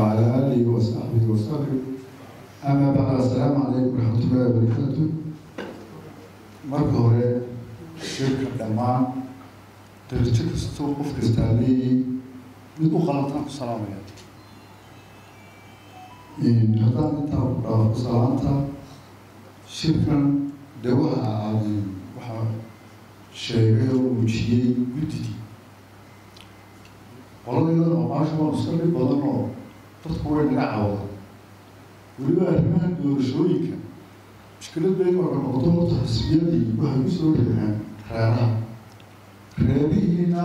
وعلى آله وصحبه وسلم أما بعد السلام عليكم ورحمة الله وبركاته marka hore shirka dhammaan darajo kastoo qof kastaa leeyahay mid u qalantaan ku salaamaya haddaan intaa ku dhaafo salaanta shirkan dee waxa aadin waxaa sheegay oo muujiyey guddidii qoladeedan oqaasha waa iska dhib badan oo dadku way naga cawda weliba arrimaha doorashooyinka mushkilad bay marka noqdo horta xisbiyadii waxay ku soo dhexeen reeraha reerihiina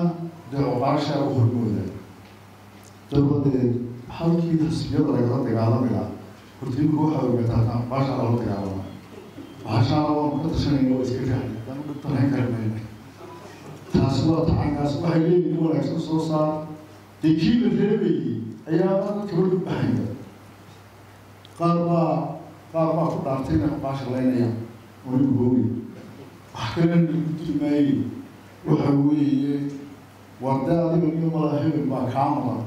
dee oqaashaa u hormooda dabadeed halkii xisbiyada lagala horta imika waxaa ogataa oqaashaa lala dagaalama bahashaana waanu ka tashanayna waa iska raacay hadaan u dhibtanayn kara mayna taasi waa tacankaas waxay leeyihiin wanaagsan soo saar dee kii la reebayey ayaa kaba dhibahaya qaar baa qaar baa ku dhaartay laynayaan oo nin goobi wax kalena lagu dili maaye waxa weeye warde adiga iyo mala hebel baa kaa madan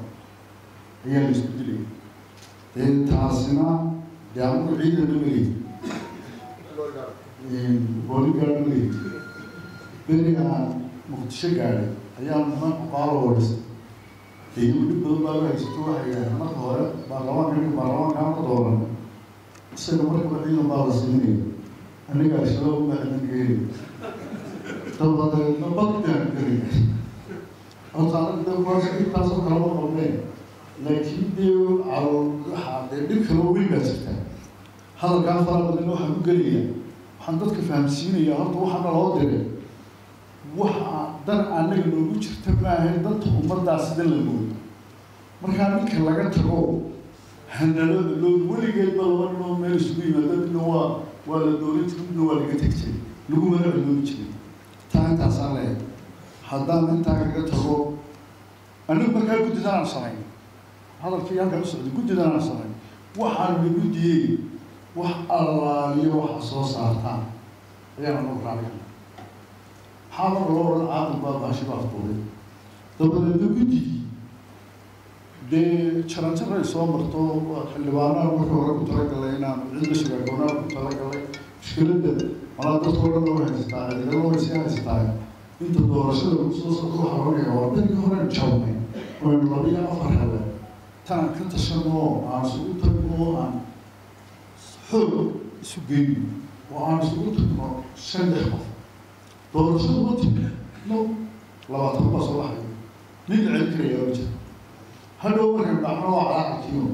ayaa la isku dilaya dee taasina dee anigu ciidana magey booligaana magey beri aan muqdisho gaadhay. Ayaa niman oqaalo warisa iyagu dhib badan baa haysato waxay yidhahdeen marka hore baarlamaanka ninka baarlamaankaama dooran isaga markaba ciidan baa la siinaya aniga al-shabaab baa ciidan ka heli dabadeedna badkaan gelaya horta anaga de kuwaas intaasoo kalama qabneen laakiin dee calo waxaa dee dhib kaloo weyn baa jirta hadalkaa fara badan waxaan ku gelaya waxaan dadka fahamsiinaya horta waxaana loo diray waxa dan anaga noogu jirta maahay danta ummaddaa sida la moodo. Markaa ninka laga tago hanalada loo weligeedba laba ninoo meel isugu yimaada midna waa waa la dooran jiray midna waa laga teg jiray. Lagumana ciloobi jiray. Taa intaasaan leeyahay haddaan intaa kaga tago anigu markaa guddidan aan samayn hadalkii halkan u socday guddidan aan samayn waxaan la guddiyey wax allaaliyo waxa soo saartaan. Ayaan anagu raacay maxaa marka loo odhan caaqil baa baashi baa fuulay dabadeedna guddigii dee jaranjaray soo marto xildhibaanaha marka hore ku talagalay inaan cidla shiraagoonaa ku talagalay mushkiladda malaa dadka o dhan way haystaa ciidagalo way sii haystaa inta doorashada ku soo socdo waxaa oranaya waa dadkii hore jabnay waynu labiyo afar habe tanaan ka tashano aan isugu tagno aan xoog isu geyno oo aan isugu tagno shan lix doorashada timi no labaatan baa soo baxay nin la celin karaya ma jira hadhow markaynu dhacno waa calaaqalkiino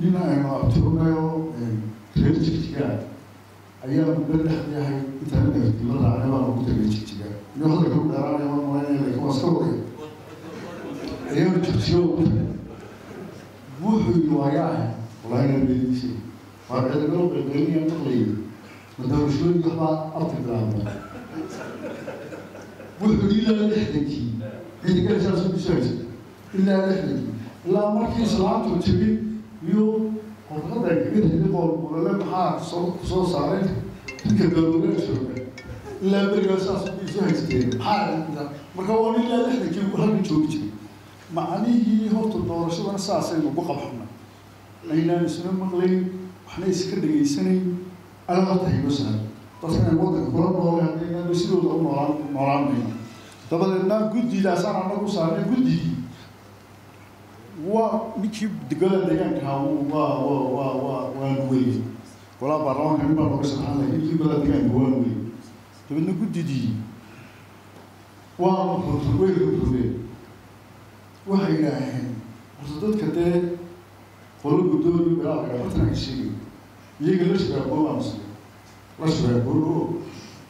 nin aynu abtirunayo reer jigjigaa ayaa muddo dhexyahay intaan nagdila raacnay baan ugu tagay jigjigaa inuu hadalka u dheeraanaya waan malaynaya laakiin iska wadaya ayaanu jigjiga ugu tagay wuxuu yidhi waayaa inaan beediisay waa ciidagalo qeybqeybinaya maqlayay ma doorashooyin waxbaa arti bilaabmay wuxuu ilaa lixdankii ciidagala saasuu ku soo haysa ilaa lixdankii ilaa markii islaamtu tegin iyo qorqada gabadhii qoolqulale maxaa soo ku soo saaray ninka dowladaha jooga ilaa berigaa saas isu haysteen maxaa marka waa ilaa lixdankii uu halkan joogi jiray macnihii horta doorashadana saasaynu ugu qabxunay aynaan isna maqlayn waxna iska dhegaysanayn alaabta hayno saaray dadka inay waddanka kula noole sidooda u noolaan noolaanayno dabadeedna guddidaasaan anagu saarnay guddigii waa ninkii degada deegaankaa waa waa waa waa waa nuweyey golaa baarlamaanka nin baa nooga sharaxan lahay ninkii golaa deegaanka waa nuweyey dabeedna guddidii waa way rurtureen waxay yidhaaheen horta dadka dee qolo guddoomiyo bilaa laga batanaka sheegay iyaga la shiraagoo baan muslim la shiraagoo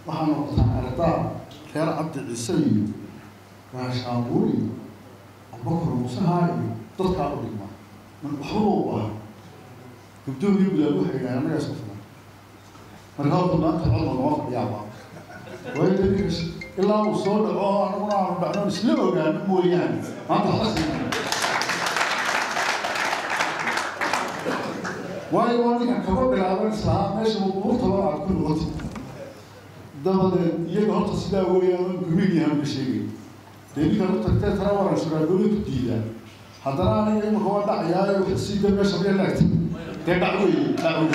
waxaa noqotaa ardaa reer cabdi ciise iyo gaashaabuur iyo abubakar muusahaa iyo dadkaa u dhigmaa man waxba u baahan gabdoomiyo bilaal waxay yidhahdeen annagaa isku filan marka horta maanta cod lagama fadhiyaaba waayo dadka ilaa uu soo dhaco anaguna aanu dhacno isla ogaano mooyaane. Maanta waxba waayo waa ninkan kaba bilaaban islahaa meesha muquurtaba aad ku noqotid dabadeed iyaga horta sidaa weeyaan gumigiihan ka sheegay dee ninkan u tagtee tara waran shuraagooyo ku diidaan haddana aniga imika waa dhacayaayo sii da meesha miya laagta dee dhac wey dhac wey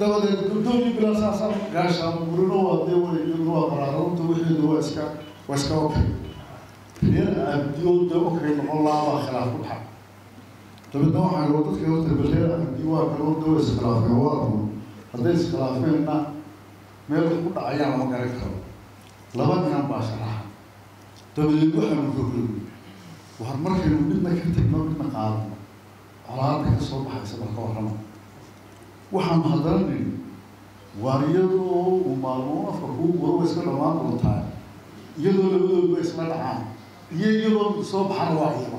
dabadeed guddoomii bilaa saasa gaashaan gurino waa dee wayadu waa qaraarunta wixeedu waa iska waa iska okay reer abdiyo dee okay noqon laabaa khilaaf ku dabeedna waxaa loo dadka horta reer abdi waa kaloo dee waa iskhilaafeen waa run hadday iskhilaafeenna meel ku dhacayaan lama garan karo laba ninan baa sharaxa dabadeed waxaanu rogrognay war markaynu midna ka tagno midna qaadano colaada ka soo baxaysa marka warrama waxaanu haddana nidhi waar iyadoo uu maalmoon afka kuu qoro iska dhammaan doontaa iyadoo labadoodba isla dhacaan iyo iyadoo soo baxana waa iyaba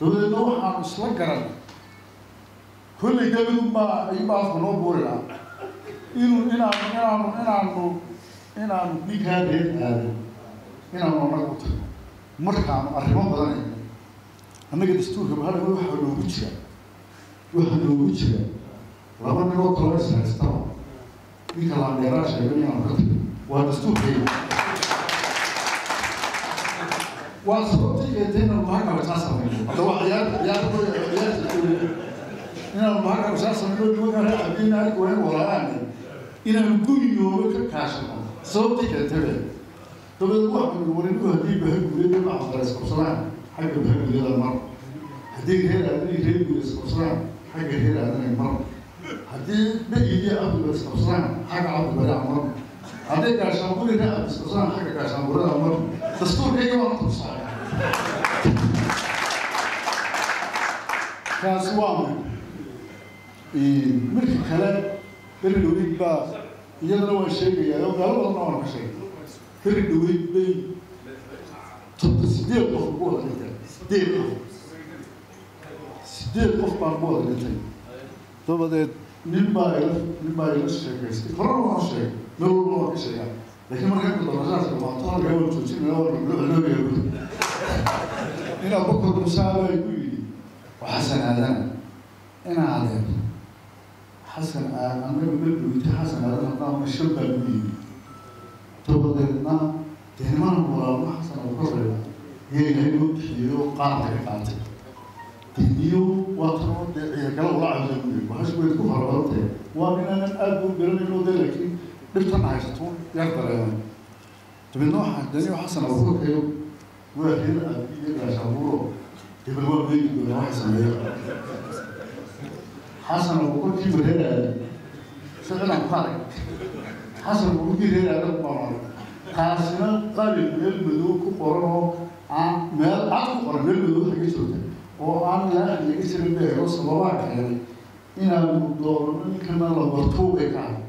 dabadeedna waxaanu isla garan kollay dabidunbaa ayuunbaa afka noo buuri lahaa inuu inaanu inaanu inaanu inaanu ninkaa reer aadan inaanu annaga u tagno markaanu arrimo badanayno annaga dastuurka bahalaga waxaa noogu jira waxaa noogu jira laba ninoo kaloo is haystaba ninka laandheeraa sheegay inaanu ka tagno waa dastuurkayga waa inaanu mahakama saa samayno hadda waa ciyaar ciyaar ciyaarta inaanu mahakama saa samayno nimanka reer cabdiina arki wayn walaalaane inaanu gurigooba ka kaashano sababtii keentay be dabadeed waxaanu warinu haddii bahaguuriyada macdara isqabsadaan xagga bahaguuriyada mar haddii reer aadanay reer guura isqabsadaan xagga reer aadanay mar haddii dhegigii cabdiba isqabsadaan xagga cabdibaraa mar hadday gaashaanburi reer cabdi isqabsadaan xagga gaashaanburada mar dastuurkayga waa tusaa kaasi waa midka kale beri dhawid baa iyadana waan sheegayaa badanna waan ka sheegay beri dhaweyd bay todda sideed qof ugu wada dhintay sideed qof sideed qof baan ugu wada dhintay dabadeed nin baa ila nin baa ila sheekaystay horena waan sheegay meel walba waan ka sheegaa laakiin markaa kudabashaas dhamaanto halkaa waan joojinaya waan locloogayaa buri inaa bokor musaabaa igu yidhi waxasan aadana inaa adeer xasan aadan anaga melbogita xasan aadan haddaan mashal baa ugu yimi dabadeedna dee niman walaalma xasan abukareeba iyo ilaahay loo bixiyo qaarka ka qaatay deniyo waa tanoo dee ciidagala ula cawda buu yiri bahashu way ku farabadantahay waa ninaanan aada u garanayno de laakiin dhibtan haysato yar dareeman dabeedna waxaa deniyo xasan abukareyo waa reer aabi iyo gaashaaburo hebel waa meegi doona waxa sameeya xasan abuukarkii bareeraada ficlan ku arag xasan abuukarkii reeraada ku qoran taasina qalin meel madow ku qoran oo aan meel cad ku qoran meel madow xaga joogta oo aan laa laga jirin beero sababaa keenay inaanu doorano ninkana la barto bay ka ahay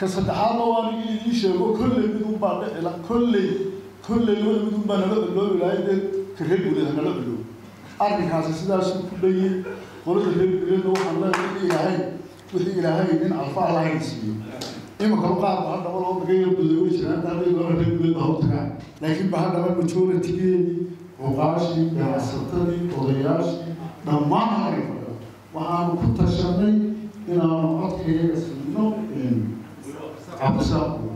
ka saddexaadna waan idiin sheego kolley mid un baa dhicila kolley kolley labada mid un baa nala ciloobi lahay dee ka reer guuleeda nala ciloobi arrinkaasi sidaasuu ku dhayay qolada reer guuleedna waxaan leeyahay wixii ilaahay wixii ilaahay nin alfa allahayn siiyo. Imika qaar baa hadhaba loo dagaya gudoobay jiraan. Hadday doona reer guuleed baa u tagaan. Laakiin ba haddaba majoritigeedii oqaashii ganacsatadii odayaashii dhammaan fadhido waxaanu ku tashanay inaanu cabdisaaqu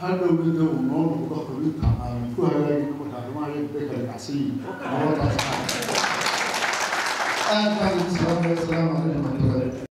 hadhowna uu noo noqdo xubinta aan ku hagaagin marka arrimaha iyagu bay kala kacsan yihiin nabadaas aad baan idin salaamaya asalaamu calaykum waraxmatullahi